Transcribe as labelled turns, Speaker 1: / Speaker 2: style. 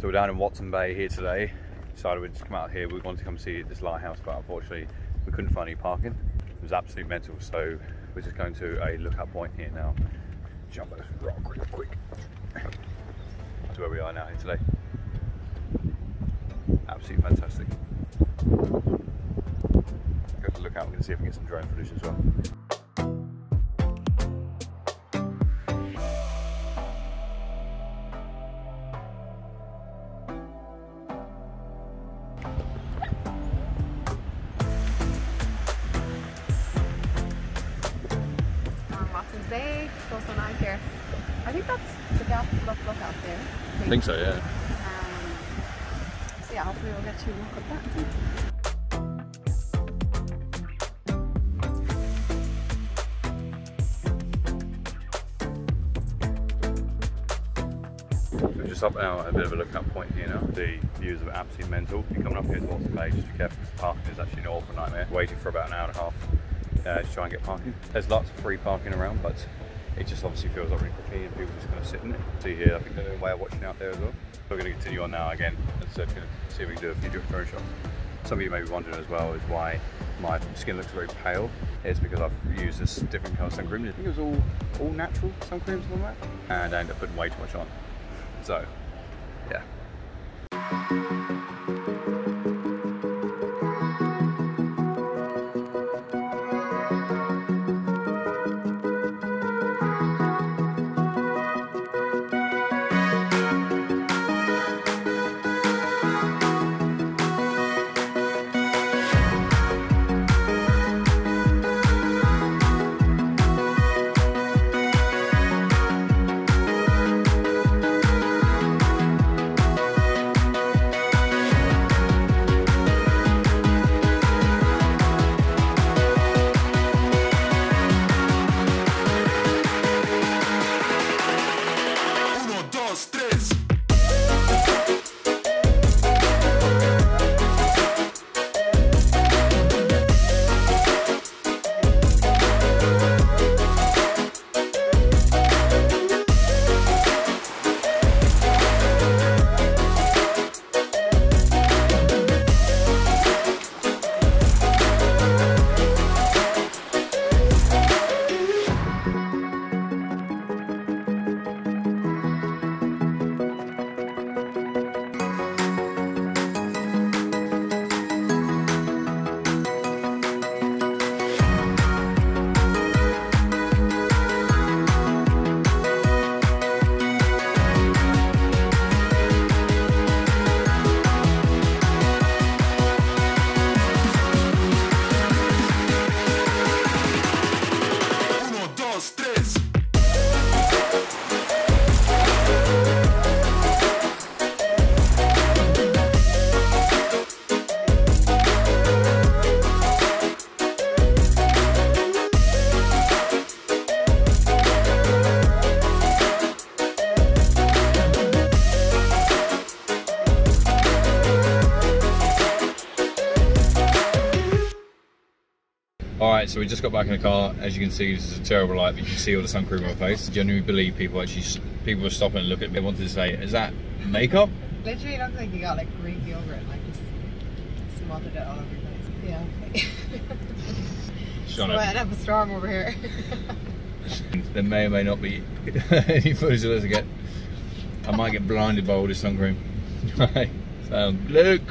Speaker 1: So we're down in Watson Bay here today. Decided we'd just come out here. We wanted to come see this lighthouse, but unfortunately we couldn't find any parking. It was absolutely mental. So we're just going to a lookout point here now. Jump over the rock real quick. To where we are now here today. Absolutely fantastic. Go to look out. We're going to see if we can get some drone footage as well.
Speaker 2: Watson's Bay. It's also nice here. I think that's the gap look, look out there.
Speaker 1: I think so, yeah.
Speaker 2: Um, so yeah, hopefully we'll get to look at that.
Speaker 1: Just up now a bit of a lookout point here now. The views are absolutely mental. You're coming up here to Watson Bay, just be careful because parking is actually an awful nightmare. Waiting for about an hour and a half uh, to try and get parking. There's lots of free parking around, but it just obviously feels like really quickly and people just going to sit in it. See here, I think they're way of watching out there as well. We're going to continue on now again and see if we can do a few different drone shots. Some of you may be wondering as well is why my skin looks very pale. It's because I've used this different kind of sun cream. I think it was all all natural sun creams on that, and I ended up putting way too much on. So, Alright, so we just got back in the car. As you can see, this is a terrible light, but you can see all the sun cream on my face. I genuinely believe people actually, people were stopping and looking at me. They wanted to say, is that makeup?
Speaker 2: Literally it looks like you got like Greek yogurt and like just smothered it all over your face. Yeah.
Speaker 1: Shut
Speaker 2: so I
Speaker 1: up.
Speaker 2: have a storm over here.
Speaker 1: There may or may not be any footage of this again. I might get blinded by all this sun cream. Right, so look.